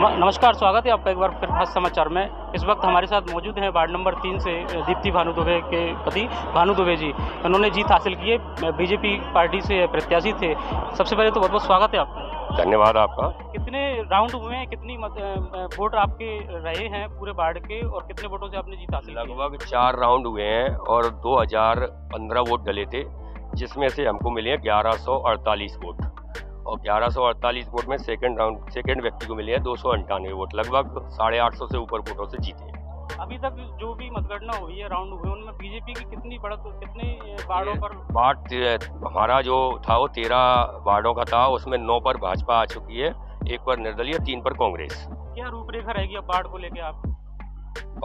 नम- नमस्कार स्वागत है आपका एक बार फिर खास समाचार में। इस वक्त हमारे साथ मौजूद हैं वार्ड नंबर तीन से दीप्ति भानु दुबे के पति भानु दुबे जी। उन्होंने जीत हासिल की है बीजेपी पार्टी से प्रत्याशी थे। सबसे पहले तो बहुत बहुत स्वागत है आपका। धन्यवाद आपका। कितने राउंड हुए हैं कितनी मत, वोट आपके रहे हैं पूरे वार्ड के और कितने वोटों से आपने जीत हासिल लगभग चार राउंड हुए हैं और 2015 वोट डले थे जिसमें से हमको मिले हैं 1148 वोट। और 1148 वोट में सेकंड राउंड सेकंड व्यक्ति को मिले हैं दो वोट। लगभग साढ़े आठ सौ से ऊपर वोटों से जीते हैं। अभी तक जो भी मतगणना हुई है राउंड हुए उनमें बीजेपी की कितनी बढ़त कितने वार्डों पर वार्ड हमारा जो था वो तेरह वार्डों का था उसमें नौ पर भाजपा आ चुकी है एक पर निर्दलीय तीन पर कांग्रेस। क्या रूपरेखा रहेगी अब वार्ड को लेके आप?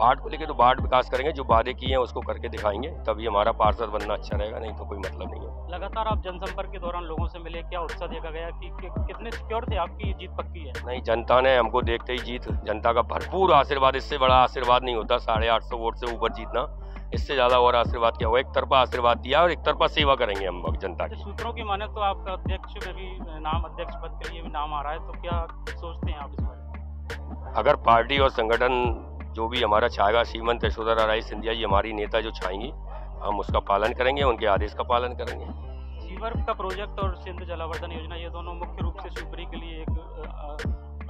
वार्ड को लेकर तो वार्ड विकास करेंगे जो वादे किए हैं उसको करके दिखाएँगे तभी हमारा पार्षद बनना अच्छा रहेगा नहीं तो कोई मतलब नहीं है। लगातार आप जनसंपर्क के दौरान लोगों से मिले क्या उत्साह देखा गया कि, कि कितने सिक्योर थे आपकी जीत पक्की है? नहीं जनता ने हमको देखते ही जीत जनता का भरपूर आशीर्वाद इससे बड़ा आशीर्वाद नहीं होता साढ़े आठ सौ वोट से ऊपर जीतना इससे ज़्यादा और आशीर्वाद क्या हुआ? एक तरफा आशीर्वाद दिया और एक तरफा सेवा करेंगे हम जनता की। सूत्रों की माने तो आपका अध्यक्ष में भी नाम अध्यक्ष पद के लिए भी नाम आ रहा है तो क्या सोचते हैं आप इस बारे अगर पार्टी और संगठन जो भी हमारा छाएगा श्रीमंत यशोधरा राय सिंधिया जी हमारी नेता जो चाहेंगी हम उसका पालन करेंगे उनके आदेश का पालन करेंगे। सीवर का प्रोजेक्ट और सिंध जलावर्धन योजना ये दोनों मुख्य रूप से शिवपुरी के लिए एक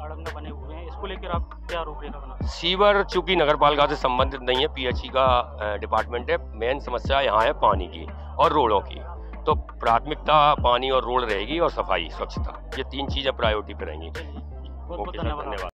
अड़ंगा बने हुए हैं। इसको लेकर आप क्या रूपरेखा बना सीवर चूँकि नगर पालिका से संबंधित नहीं है पीएचई का डिपार्टमेंट है मेन समस्या यहाँ है पानी की और रोडों की। तो प्राथमिकता पानी और रोड रहेगी और सफ़ाई स्वच्छता ये तीन चीज़ें प्रायोरिटी पे रहेंगी। बहुत बहुत धन्यवाद।